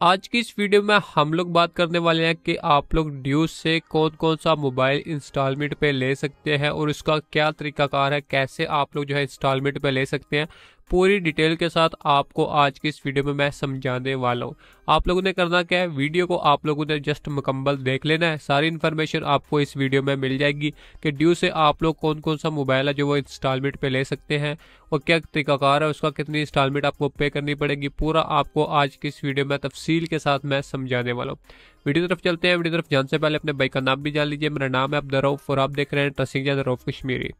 आज की इस वीडियो में हम लोग बात करने वाले हैं कि आप लोग ड्यूस से कौन कौन सा मोबाइल इंस्टॉलमेंट पे ले सकते हैं और उसका क्या तरीकाकार है, कैसे आप लोग जो है इंस्टॉलमेंट पे ले सकते हैं। पूरी डिटेल के साथ आपको आज की इस वीडियो में मैं समझाने वाला हूँ। आप लोगों ने करना क्या है? वीडियो को आप लोगों ने जस्ट मुकम्मल देख लेना है। सारी इन्फॉर्मेशन आपको इस वीडियो में मिल जाएगी कि ड्यू से आप लोग कौन कौन सा मोबाइल है जो वो इंस्टॉलमेंट पे ले सकते हैं और क्या तरीकाकार है, उसका कितनी इंस्टॉलमेंट आपको पे करनी पड़ेगी। पूरा आपको आज की इस वीडियो में तफसील के साथ मैं समझाने वाला हूँ। वीडियो तरफ़ चलते हैं। वीडियो तरफ़ जान से पहले अपने बाइक का नाम भी जान लीजिए। मेरा नाम है अब्दरऊफ और आप देख रहे हैं ट्रसिंग रऊफ कश्मीरी।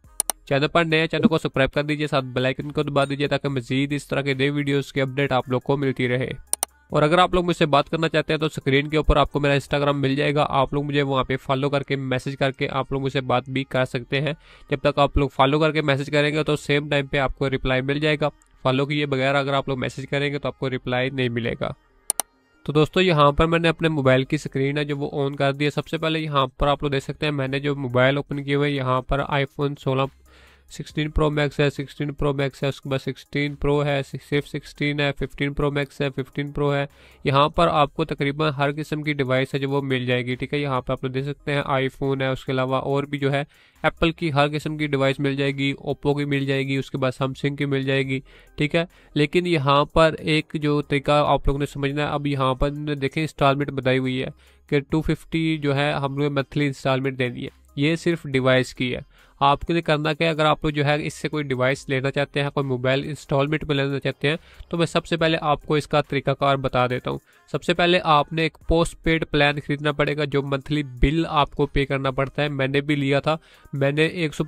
चैनल पर नए चैनल को सब्सक्राइब कर दीजिए, साथ बेल आइकन को दबा दीजिए ताकि मजीद इस तरह के नए वीडियोस की अपडेट आप लोग को मिलती रहे। और अगर आप लोग मुझसे बात करना चाहते हैं तो स्क्रीन के ऊपर आपको मेरा इंस्टाग्राम मिल जाएगा। आप लोग मुझे वहाँ पे फॉलो करके मैसेज करके आप लोग मुझसे बात भी कर सकते हैं। जब तक आप लोग फॉलो करके मैसेज करेंगे तो सेम टाइम पे आपको रिप्लाई मिल जाएगा। फॉलो किए बगैर अगर आप लोग मैसेज करेंगे तो आपको रिप्लाई नहीं मिलेगा। तो दोस्तों, यहाँ पर मैंने अपने मोबाइल की स्क्रीन है जो वो ऑन कर दी है। सबसे पहले यहाँ पर आप लोग देख सकते हैं, मैंने जो मोबाइल ओपन किए हुए यहाँ पर आईफोन 16 16 प्रो मैक्स है 16 प्रो मैक्स है, उसके बाद 16 प्रो है सिर्फ़ 16 है 15 प्रो मैक्स है 15 प्रो है। यहाँ पर आपको तकरीबन हर किस्म की डिवाइस है जो वो मिल जाएगी, ठीक है? यहाँ पर आप लोग देख सकते हैं आईफोन है, उसके अलावा और भी जो है एप्पल की हर किस्म की डिवाइस मिल जाएगी ओप्पो की मिल जाएगी, उसके बाद सैमसंग की मिल जाएगी, ठीक है? लेकिन यहाँ पर एक जो तरीका आप लोगों ने समझना है, अब यहाँ पर देखें इंस्टॉलमेंट बताई हुई है कि 250 जो है, हम लोग मंथली इंस्टॉलमेंट देनी है। ये सिर्फ़ डिवाइस की है। आपके लिए करना क्या है? अगर आप लोग जो है इससे कोई डिवाइस लेना चाहते हैं, कोई मोबाइल इंस्टॉलमेंट में लेना चाहते हैं तो मैं सबसे पहले आपको इसका तरीकाकार बता देता हूँ। सबसे पहले आपने एक पोस्ट पेड प्लान खरीदना पड़ेगा, जो मंथली बिल आपको पे करना पड़ता है। मैंने भी लिया था। मैंने एक सौ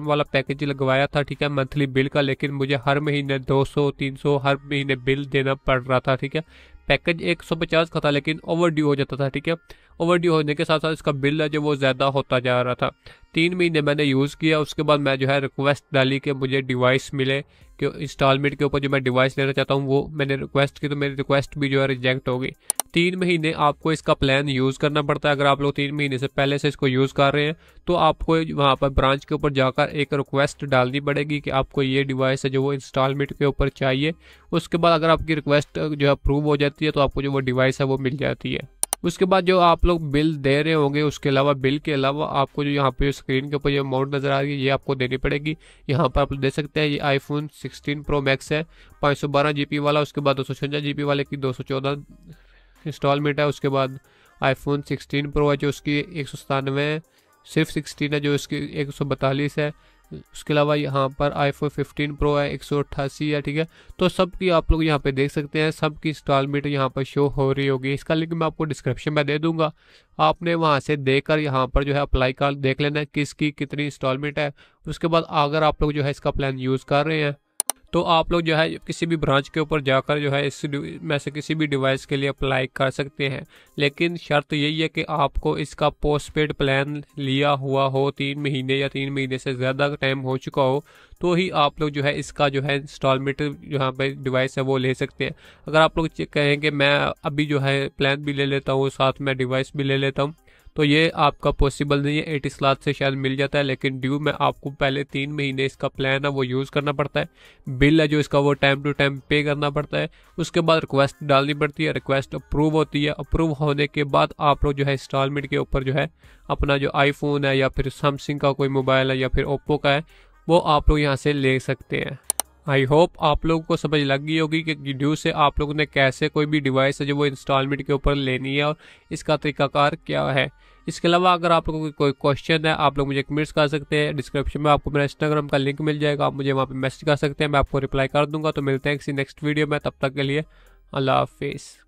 वाला पैकेज लगवाया था, ठीक है मंथली बिल का, लेकिन मुझे हर महीने 200 300 हर महीने बिल देना पड़ रहा था, ठीक है। पैकेज 150 का था, लेकिन ओवरड्यू हो जाता था, ठीक है? ओवरड्यू होने के साथ साथ इसका बिल है जो वो ज़्यादा होता जा रहा था। तीन महीने मैंने यूज़ किया, उसके बाद मैं जो है रिक्वेस्ट डाली कि मुझे डिवाइस मिले, कि इंस्टॉलमेंट के ऊपर जो मैं डिवाइस लेना चाहता हूँ, वो मैंने रिक्वेस्ट की तो मेरी रिक्वेस्ट भी जो है रिजेक्ट हो गई। तीन महीने आपको इसका प्लान यूज़ करना पड़ता है। अगर आप लोग तीन महीने से पहले से इसको यूज़ कर रहे हैं तो आपको वहाँ पर ब्रांच के ऊपर जाकर एक रिक्वेस्ट डालनी पड़ेगी कि आपको ये डिवाइस है जो वो इंस्टॉलमेंट के ऊपर चाहिए। उसके बाद अगर आपकी रिक्वेस्ट जो है अप्रूव हो जाती है तो आपको जो वो डिवाइस है वो मिल जाती है। उसके बाद जो आप लोग बिल दे रहे होंगे, उसके अलावा बिल के अलावा आपको जो यहाँ पे स्क्रीन के ऊपर जो अमाउंट नज़र आ रही है, ये आपको देनी पड़ेगी। यहाँ पर आप देख सकते हैं, ये आईफोन 16 प्रो मैक्स है, पाँच सौ वाला, उसके बाद दो सौ वाले की दो सौ चौदह इंस्टॉलमेंट है उसके बाद आईफोन 16 प्रो है जो उसकी एक सौ सतानवे है, सिर्फ़ 16 है जो इसकी एक सौ बतालीस है। उसके अलावा यहाँ पर आईफोन 15 प्रो है, एक सौ अट्ठासी है, ठीक है? तो सब की आप लोग यहाँ पे देख सकते हैं, सब की इंस्टॉलमेंट यहाँ पर शो हो रही होगी। इसका लिंक मैं आपको डिस्क्रिप्शन में दे दूँगा। आपने वहाँ से देखकर यहाँ पर जो है अप्लाई कर देख लेना है किसकी कितनी इंस्टॉलमेंट है। उसके बाद अगर आप लोग जो है इसका प्लान यूज़ कर रहे हैं तो आप लोग जो है किसी भी ब्रांच के ऊपर जाकर जो है इस में से किसी भी डिवाइस के लिए अप्लाई कर सकते हैं। लेकिन शर्त यही है कि आपको इसका पोस्ट पेड प्लान लिया हुआ हो, तीन महीने या तीन महीने से ज़्यादा टाइम हो चुका हो तो ही आप लोग जो है इसका जो है इंस्टॉलमेंट यहाँ पे डिवाइस है वो ले सकते हैं। अगर आप लोग कहेंगे, मैं अभी जो है प्लान भी ले लेता हूँ, साथ में डिवाइस भी ले लेता हूँ तो ये आपका पॉसिबल नहीं है एटी स्लात से शायद मिल जाता है, लेकिन ड्यू में आपको पहले तीन महीने इसका प्लान है, वो यूज़ करना पड़ता है। बिल है जो इसका वो टाइम टू टाइम पे करना पड़ता है। उसके बाद रिक्वेस्ट डालनी पड़ती है रिक्वेस्ट अप्रूव होती है। अप्रूव होने के बाद आप लोग जो है इंस्टॉलमेंट के ऊपर जो है अपना जो आईफोन है या फिर सैमसंग का कोई मोबाइल है या फिर ओप्पो का है, वो आप लोग यहाँ से ले सकते हैं। आई होप आप लोगों को समझ लग गई होगी कि ड्यू से आप लोगों ने कैसे कोई भी डिवाइस है जो वो इंस्टॉलमेंट के ऊपर लेनी है और इसका तरीकाकार क्या है। इसके अलावा अगर आप लोगों को कोई क्वेश्चन है, आप लोग मुझे कमेंट्स कर सकते हैं। डिस्क्रिप्शन में आपको मेरा इंस्टाग्राम का लिंक मिल जाएगा। आप मुझे वहाँ पर मैसेज कर सकते हैं। मैं आपको रिप्लाई कर दूँगा। तो मिलते हैं किसी नेक्स्ट वीडियो में। तब तक के लिए अल्लाह हाफिज़।